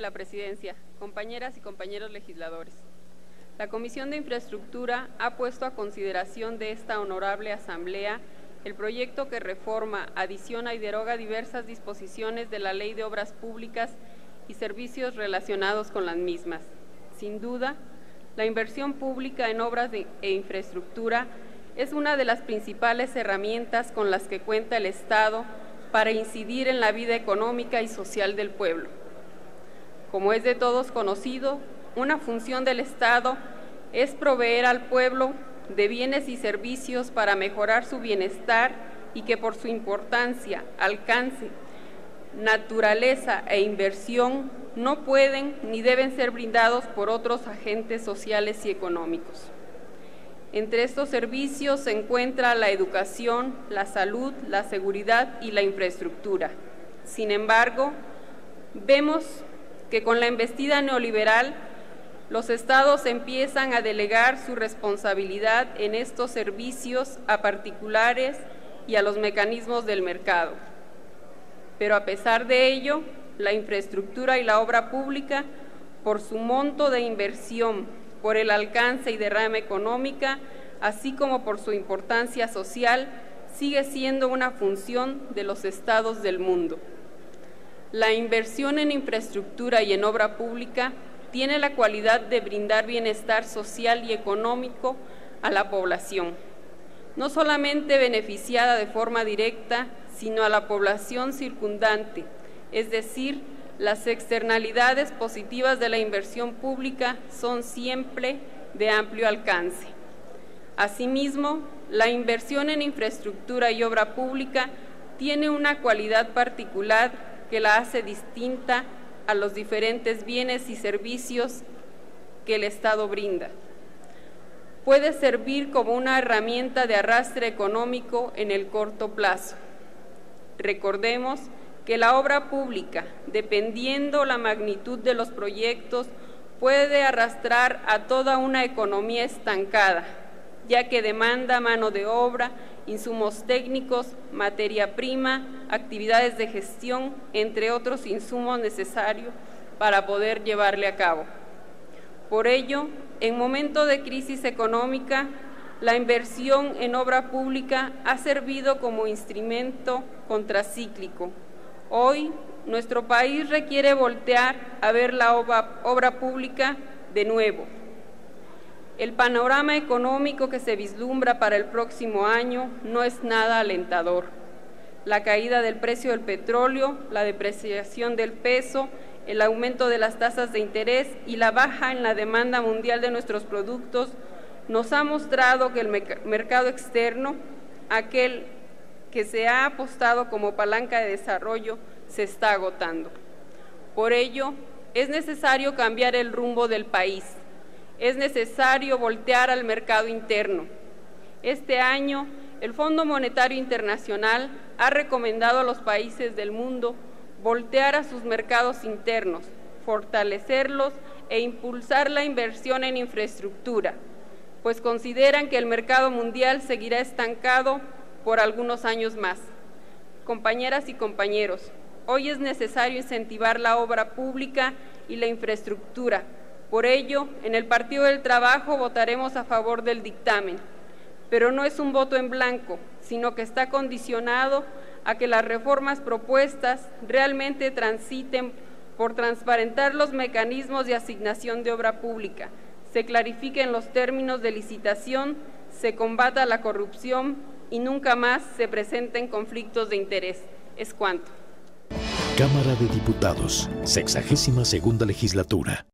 la de Presidencia, compañeras y compañeros legisladores. La Comisión de Infraestructura ha puesto a consideración de esta honorable Asamblea el proyecto que reforma, adiciona y deroga diversas disposiciones de la Ley de Obras Públicas y servicios relacionados con las mismas. Sin duda, la inversión pública en obras e infraestructura es una de las principales herramientas con las que cuenta el Estado para incidir en la vida económica y social del pueblo. Como es de todos conocido, una función del Estado es proveer al pueblo de bienes y servicios para mejorar su bienestar y que por su importancia, alcance, naturaleza e inversión no pueden ni deben ser brindados por otros agentes sociales y económicos. Entre estos servicios se encuentra la educación, la salud, la seguridad y la infraestructura. Sin embargo, vemos que con la embestida neoliberal los estados empiezan a delegar su responsabilidad en estos servicios a particulares y a los mecanismos del mercado. Pero a pesar de ello, la infraestructura y la obra pública, por su monto de inversión, por el alcance y derrama económica, así como por su importancia social, sigue siendo una función de los estados del mundo. La inversión en infraestructura y en obra pública tiene la cualidad de brindar bienestar social y económico a la población, no solamente beneficiada de forma directa, sino a la población circundante, es decir, las externalidades positivas de la inversión pública son siempre de amplio alcance. Asimismo, la inversión en infraestructura y obra pública tiene una cualidad particular que la hace distinta a los diferentes bienes y servicios que el Estado brinda. Puede servir como una herramienta de arrastre económico en el corto plazo. Recordemos que la obra pública, dependiendo la magnitud de los proyectos, puede arrastrar a toda una economía estancada, ya que demanda mano de obra, insumos técnicos, materia prima, actividades de gestión, entre otros insumos necesarios para poder llevarle a cabo. Por ello, en momento de crisis económica, la inversión en obra pública ha servido como instrumento contracíclico. Hoy, nuestro país requiere voltear a ver la obra, obra pública de nuevo el panorama económico que se vislumbra para el próximo año no es nada alentador. La caída del precio del petróleo, la depreciación del peso, el aumento de las tasas de interés y la baja en la demanda mundial de nuestros productos nos ha mostrado que el mercado externo, aquel que se ha apostado como palanca de desarrollo, se está agotando. Por ello, es necesario cambiar el rumbo del país es necesario voltear al mercado interno. Este año, el Fondo Monetario Internacional ha recomendado a los países del mundo voltear a sus mercados internos, fortalecerlos e impulsar la inversión en infraestructura, pues consideran que el mercado mundial seguirá estancado por algunos años más. Compañeras y compañeros, hoy es necesario incentivar la obra pública y la infraestructura por ello, en el Partido del Trabajo votaremos a favor del dictamen, pero no es un voto en blanco, sino que está condicionado a que las reformas propuestas realmente transiten por transparentar los mecanismos de asignación de obra pública, se clarifiquen los términos de licitación, se combata la corrupción y nunca más se presenten conflictos de interés. Es cuanto. Cámara de Diputados, sexagésima segunda legislatura.